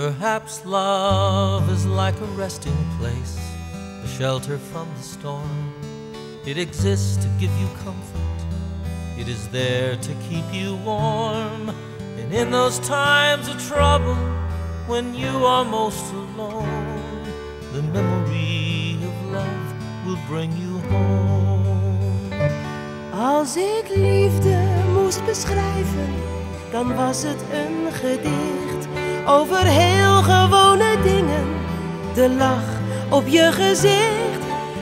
Perhaps love is like a resting place, a shelter from the storm. It exists to give you comfort, it is there to keep you warm. And in those times of trouble, when you are most alone, the memory of love will bring you home. Als ik liefde moest beschrijven, dan was het een gedicht over heel gewone dingen. De lach op je gezicht.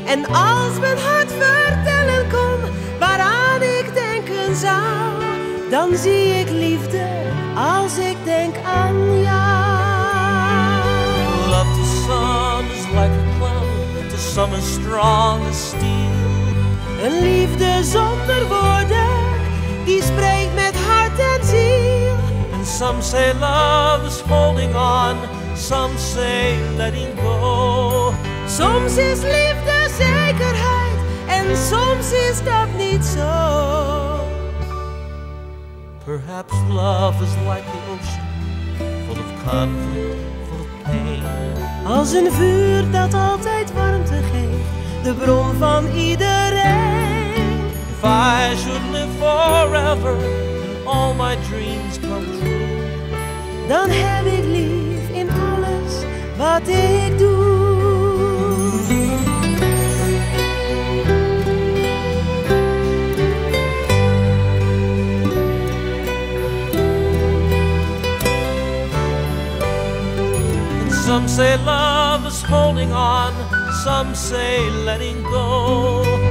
En als mijn hart vertellen kon waaraan ik denken zou, dan zie ik liefde als ik denk aan jou. Love to some is like a cloud, some as strong as steel. Een liefde zonder woorden, some say love is holding on, some say letting go. Soms is liefde zekerheid en soms is dat niet zo. Perhaps love is like the ocean, full of conflict, full of pain. Als een vuur dat altijd warmte geeft, de bron van iedereen. If I should live forever and all my dreams come true, Dan heb ik lief in alles wat ik doe. some say love is holding on, some say letting go.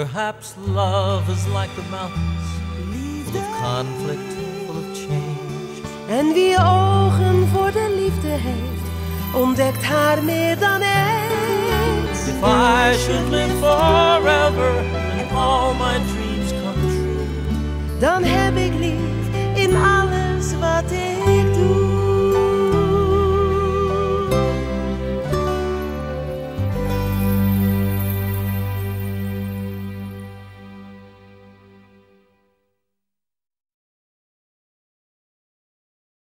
Perhaps love is like the mountains, full of conflict, full of change. En wie ogen voor de liefde heeft, ontdekt haar meer dan eens. If I should live forever and all my dreams come true, Dan heb ik lief in alles wat ik